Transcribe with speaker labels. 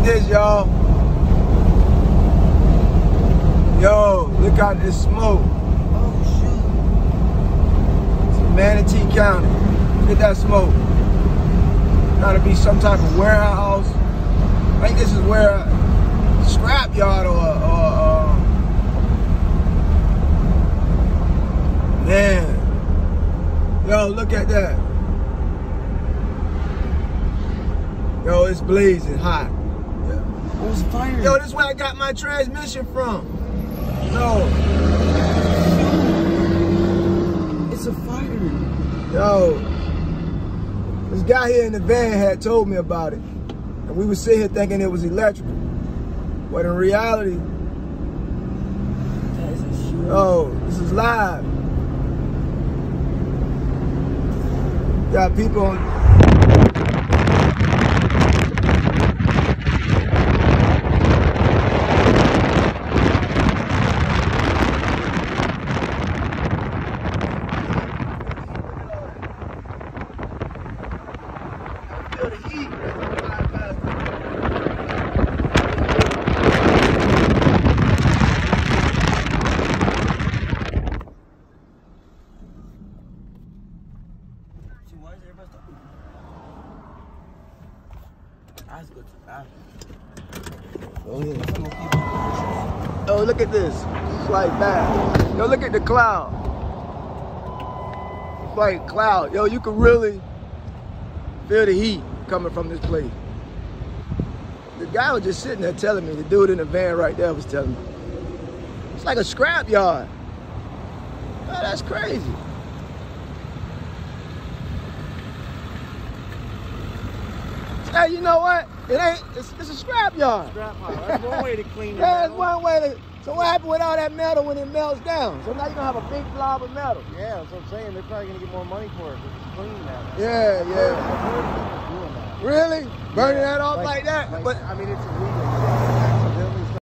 Speaker 1: at this, y'all. Yo, look out this smoke.
Speaker 2: Oh
Speaker 1: It's Manatee County. Look at that smoke. Gotta be some type of warehouse. I think this is where a scrap yard or, or uh, man. Yo, look at that. Yo, it's blazing hot.
Speaker 2: Was?
Speaker 1: Yo, this is where I got my transmission from. Yo,
Speaker 2: it's a fire.
Speaker 1: yo. This guy here in the van had told me about it. And we were sitting here thinking it was electrical. But in reality,
Speaker 2: That is a shoot.
Speaker 1: oh, this is live. Got people on. Feel the heat.
Speaker 2: See, why is everybody stopping? I have to go to the bathroom.
Speaker 1: Oh, yeah.
Speaker 2: Some more people.
Speaker 1: Oh, look at this. It's like that. Yo, look at the cloud. It's like cloud. Yo, you can really feel the heat coming from this place. The guy was just sitting there telling me, the dude in the van right there was telling me. It's like a scrap yard. Oh, that's crazy. Hey, you know what? It ain't, it's, it's a scrap yard.
Speaker 2: Scrap pile. That's one way to clean it.
Speaker 1: That's one way to. So what happened with all that metal when it melts down? So now you're gonna have a big blob of metal.
Speaker 2: Yeah, that's what I'm saying. They're probably gonna get more money for it. 'cause It's clean now.
Speaker 1: Yeah, yeah.
Speaker 2: I've heard people doing that.
Speaker 1: Really? Burning
Speaker 2: Yeah,
Speaker 1: that off like, that?
Speaker 2: like-
Speaker 1: but
Speaker 2: I mean, it's illegal.